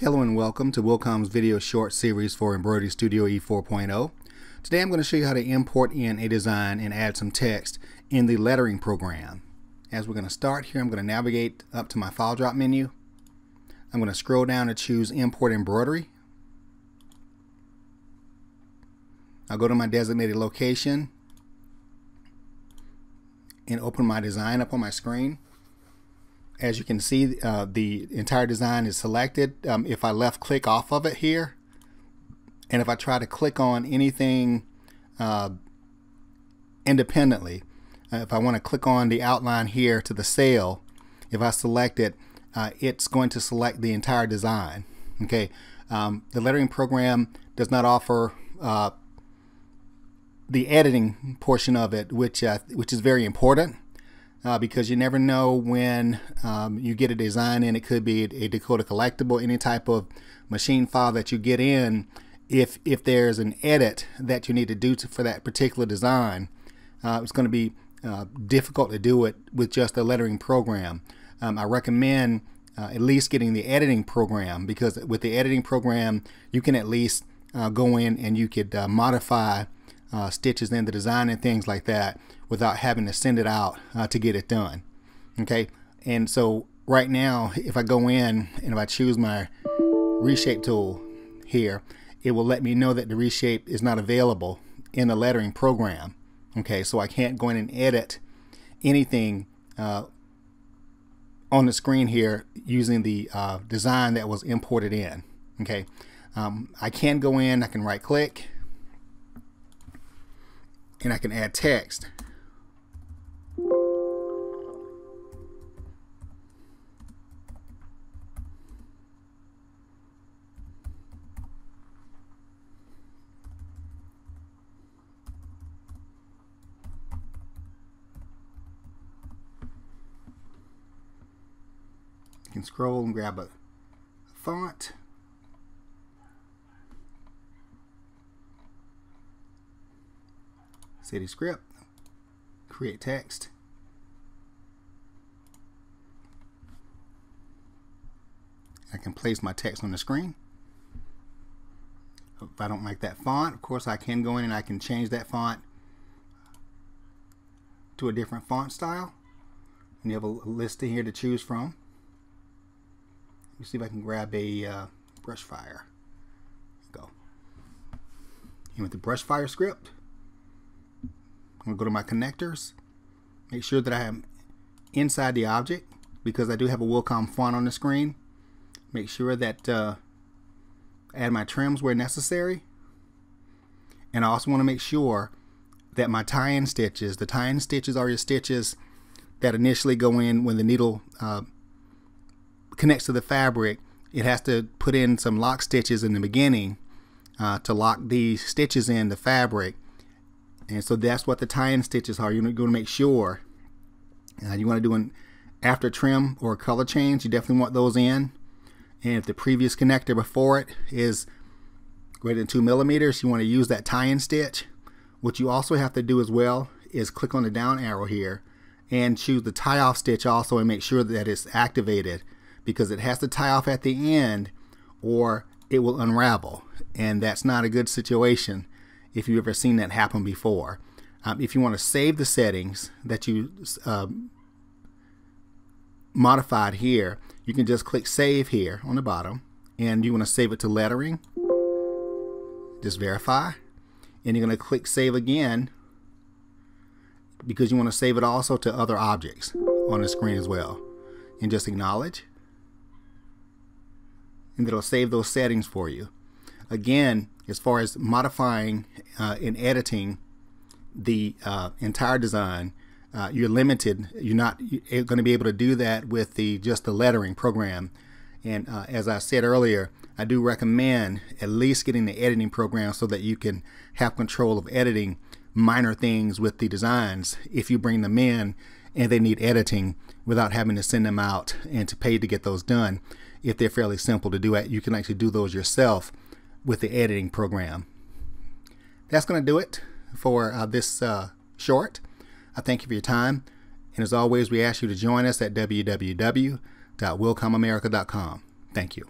Hello and welcome to Wilcom's video short series for EmbroideryStudio E 4.0. Today I'm going to show you how to import in a design and add some text in the lettering program. As we're going to start here, I'm going to navigate up to my file drop menu. I'm going to scroll down to choose Import Embroidery. I'll go to my designated location and open my design up on my screen as you can see uh, the entire design is selected. Um, if I left click off of it here and if I try to click on anything uh, independently uh, if I want to click on the outline here to the sail if I select it uh, it's going to select the entire design okay? Um, the lettering program does not offer uh, the editing portion of it which uh, which is very important uh, because you never know when um, you get a design in. It could be a Dakota collectible, any type of machine file that you get in. If if there's an edit that you need to do to, for that particular design, uh, it's going to be uh, difficult to do it with just a lettering program. Um, I recommend uh, at least getting the editing program because with the editing program, you can at least uh, go in and you could uh, modify uh, stitches in the design and things like that without having to send it out uh, to get it done. Okay, and so right now, if I go in and if I choose my reshape tool here, it will let me know that the reshape is not available in the lettering program. Okay, so I can't go in and edit anything uh, on the screen here using the uh, design that was imported in. Okay, um, I can go in, I can right click, and I can add text. You can scroll and grab a font. City script, create text. I can place my text on the screen. If I don't like that font, of course I can go in and I can change that font to a different font style. And you have a list in here to choose from. Let me see if I can grab a uh, Brushfire. Go. And with the brush fire script, I'm to go to my connectors. Make sure that I am inside the object because I do have a Wilcom font on the screen. Make sure that uh, add my trims where necessary. And I also want to make sure that my tie-in stitches, the tie-in stitches are your stitches that initially go in when the needle uh, connects to the fabric, it has to put in some lock stitches in the beginning uh, to lock these stitches in the fabric. And so that's what the tie-in stitches are. You're going to make sure uh, you want to do an after trim or color change. You definitely want those in. And if the previous connector before it is greater than two millimeters, you want to use that tie-in stitch. What you also have to do as well is click on the down arrow here and choose the tie off stitch also and make sure that it's activated because it has to tie off at the end or it will unravel and that's not a good situation if you've ever seen that happen before. Um, if you want to save the settings that you uh, modified here, you can just click save here on the bottom and you want to save it to lettering. Just verify and you're going to click save again because you want to save it also to other objects on the screen as well and just acknowledge and it'll save those settings for you. Again, as far as modifying uh, and editing the uh, entire design, uh, you're limited. You're not going to be able to do that with the just the lettering program. And uh, as I said earlier, I do recommend at least getting the editing program so that you can have control of editing minor things with the designs if you bring them in and they need editing without having to send them out and to pay to get those done if they're fairly simple to do. You can actually do those yourself with the editing program. That's going to do it for uh, this uh, short. I thank you for your time. And as always, we ask you to join us at www.wilcomamerica.com. Thank you.